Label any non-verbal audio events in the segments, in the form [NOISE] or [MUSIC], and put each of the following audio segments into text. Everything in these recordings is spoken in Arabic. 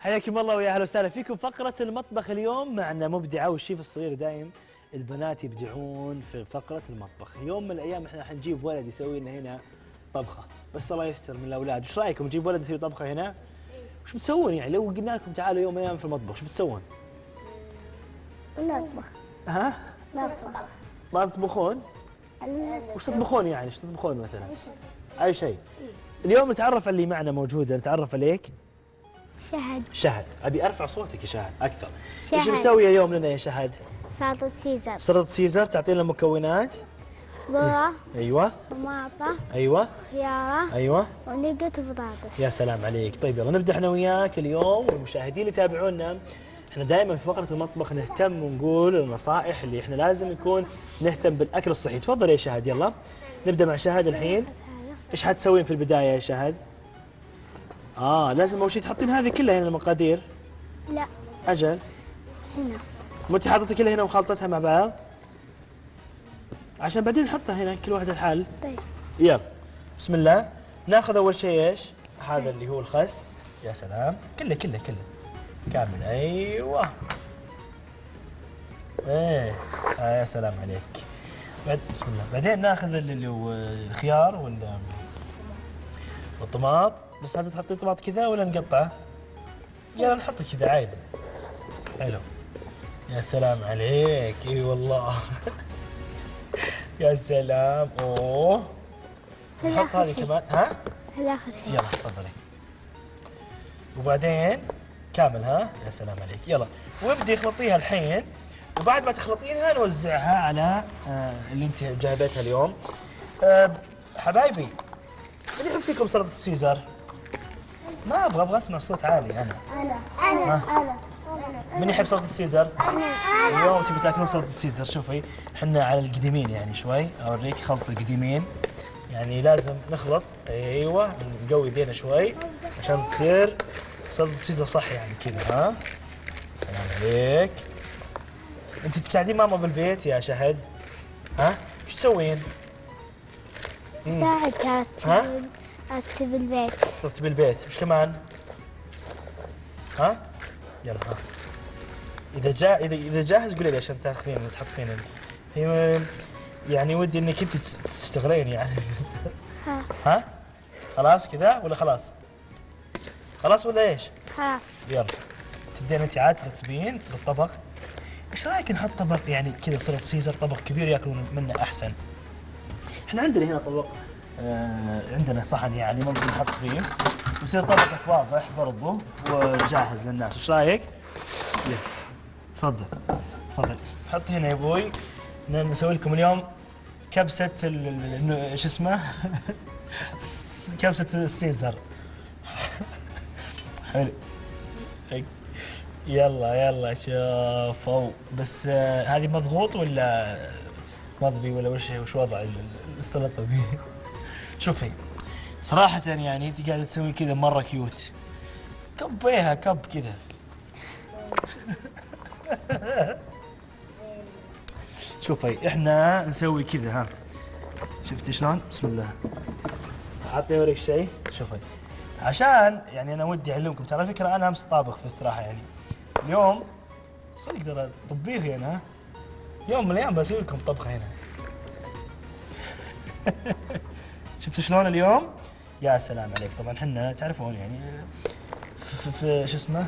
حياكم الله ويا أهلا وسهلا فيكم فقرة المطبخ اليوم معنا مبدعة والشيف الصغير دايم البنات يبدعون في فقرة المطبخ، يوم من الأيام إحنا حنجيب ولد يسوي لنا هنا طبخة، بس الله يستر من الأولاد، وش رأيكم نجيب ولد يسوي طبخة هنا؟ وش بتسوون يعني لو قلنا لكم تعالوا يوم من الأيام في المطبخ، وش بتسوون؟ نطبخ ها؟ نطبخ ما تطبخون؟ وش تطبخون يعني؟ إيش تطبخون مثلا؟ أي شيء. اليوم نتعرف على اللي معنا موجودة، نتعرف عليك شهد. شهد، أبي أرفع صوتك يا شهد أكثر. إيش شهد. مسوية اليوم لنا يا شهد؟ سلطة سيزر. سلطة سيزر تعطينا المكونات. ذرة. أيوه. طماطة. أيوه. خيارة. أيوه. ونقة وبطاطس يا سلام عليك. طيب يلا نبدأ إحنا وياك اليوم والمشاهدين اللي يتابعونا. إحنا دائما في فقرة المطبخ نهتم ونقول النصائح اللي إحنا لازم يكون نهتم بالأكل الصحي. تفضل يا شهد يلا. نبدأ مع شهد الحين. إيش حتسوين في البداية يا شهد؟ آه لازم أول شيء تحطين هذه كلها هنا المقادير. لا. أجل. هنا. مو أنت حاطتها كلها هنا وخلطتها مع بعض؟ عشان بعدين نحطها هنا كل واحدة الحال طيب. يلا. بسم الله. ناخذ أول شيء إيش؟ هذا اللي هو الخس. يا سلام. كله كله كله. كامل. أيوه. إيه. آه يا سلام عليك. بعد بسم الله. بعدين ناخذ اللي هو الخيار وال والطماط. بس هذا تحطي طماط كذا ولا نقطعه؟ يلا نحطه كذا عادي. حلو. يا سلام عليك. إي والله. [LAUGHS] يا سلام. أوه. نحط هذه. كمان. ها؟ هذا آخر شيء يلا تفضلي. وبعدين كامل ها؟ يا سلام عليك. يلا. وابدي اخلطيها الحين. وبعد ما تخلطينها نوزعها على آه اللي انت جايبتها اليوم. آه حبايبي من يحب فيكم سلطة السيزر؟ ما أبغى أبغى أسمع صوت عالي أنا. أنا أنا أنا. من يحب سلطه السيزر؟ اليوم تبي تاكلون سلطه السيزر؟ شوفي إحنا على القديمين يعني شوي. أوريك خلط القديمين. يعني لازم نخلط. أيوه نقوي يدينا شوي عشان تصير سلطه السيزر صح يعني كذا ها؟ سلام عليك. أنت تساعدين ماما بالبيت يا شهد؟ ها؟ إيش تسوين؟ ساعدها ها؟ أرتب أرتب البيت ترتبي البيت وش كمان؟ ها؟ يلا ها. إذا جا إذا إذا جاهز قولي لي عشان تاخذين تحطين هي يعني ودي إنك أنت تشتغلين يعني. ها. ها؟ خلاص كذا ولا خلاص؟ خلاص ولا إيش؟ خلاص يلا. تبدين أنت عاد ترتبين بالطبق. إيش رأيك نحط طبق يعني كذا سلطه سيزر طبق كبير يأكلون منه أحسن؟ إحنا عندنا هنا طبق. عندنا صحن يعني ممكن نحط فيه. يصير طبقك واضح برضو وجاهز للناس. إيش رأيك؟ تفضل. تفضل. حط هنا يا أبوي. نسوي لكم اليوم كبسة شو اسمه؟ [LAUGHS] كبسة السيزر. [LAUGHS] حلو. يلا يلا شوفوا. بس آه، هذه مضغوط ولا مضبي ولا وش وش وضع ال- ال- السلطة؟ دي؟ [LAUGHS] شوفي صراحة يعني أنت قاعدة تسوي كذا مرة cute كبيها كب كذا. [LAUGHS] شوفي إحنا نسوي كذا ها. شفتي شلون؟ بسم الله. اعطني أوريك شيء. شوفي. عشان يعني أنا ودي أعلمكم ترى فكره أنا أمس طابخ في استراحه يعني. اليوم صدق ترى طبيخ هنا ها. يوم من الأيام بسوي لكم طبخه هنا. [LAUGHS] شفت شلون اليوم؟ يا سلام عليك. طبعا إحنا تعرفون يعني في, شو اسمه؟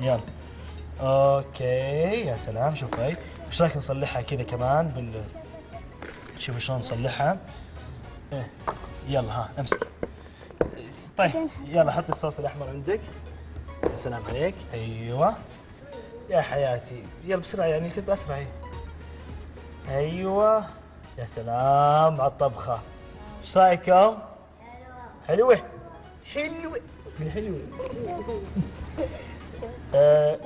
يلا. أوكي يا سلام. شوفي إيش رايك نصلحها كذا كمان بال؟ شوفي شلون نصلحها. إيه. يلا ها امسك. طيب يلا حطي الصوص الأحمر عندك. يا سلام عليك. أيوه. يا حياتي. يلا بسرعة يعني تبقى أسرع. أيوه. يا سلام على الطبخة. إيش رايكم؟ حلوة. حلوة. من حلوة. [LAUGHS] آه،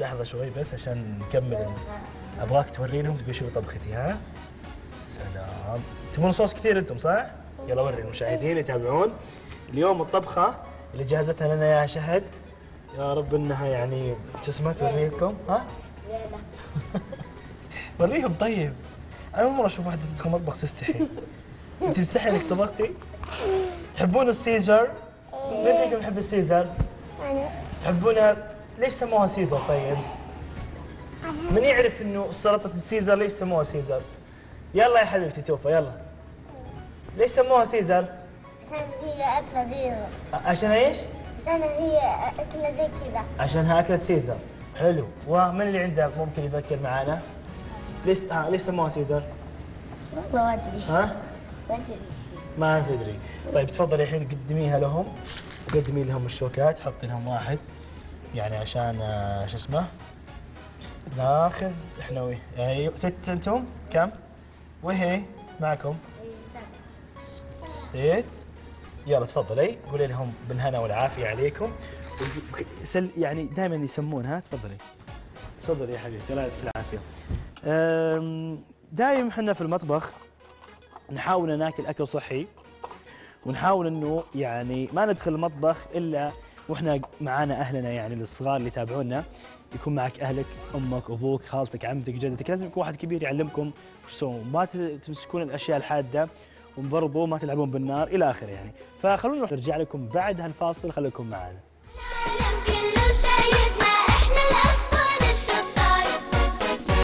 لحظة شوي بس عشان نكمل. أبغاك تورينهم تبي شو طبختي ها؟ سلام. تبون صوص كثير أنتم صح؟ يلا وري المشاهدين يتابعون. اليوم الطبخة اللي جهزتها لنا يا شهد يا رب إنها يعني شو اسمه توريكم ها؟ [LAUGHS] وريهم طيب. أنا اول مرة أشوف واحدة تدخل مطبخ تستحي. [LAUGHS] انت مستحي انك طبختي؟ تحبون السيزر؟ مين فيكم يحب السيزر؟ أنا تحبونها ليش سموها سيزر طيب؟ من يعرف إنه سلطة السيزر ليش سموها سيزر؟ يلا يا حبيبتي توفى يلا ليش سموها سيزر؟ عشان هي أكلة zero عشان إيش؟ عشان هي أكلة زي كذا عشانها أكلة سيزر حلو ومن اللي عنده ممكن يفكر معانا؟ ليش آه ليش سموها سيزر؟ والله ما أدري ها؟ ما أدري ما تدري. طيب تفضلي الحين قدميها لهم. قدمي لهم الشوكات حطي لهم واحد. يعني عشان آه، شو اسمه؟ ناخذ إحنا وي أيوه ست أنتم؟ كم؟ وهي معكم. ست. يلا تفضلي. قولي لهم بالهنا والعافية عليكم. سل يعني دائما يسمونها تفضلي. تفضلي يا حبيبتي الله يعطيك العافية. دائما إحنا في المطبخ. نحاول ناكل أكل صحي ونحاول إنه يعني ما ندخل المطبخ إلا وإحنا معانا أهلنا يعني الصغار اللي يتابعونا. يكون معك أهلك أمك أبوك خالتك عمتك جدتك. لازم يكون واحد كبير يعلمكم وش تسوون ما تمسكون الأشياء الحادة وبرضو ما تلعبون بالنار إلى آخره يعني. فخلونا نرجع لكم بعد هالفاصل خليكم معنا.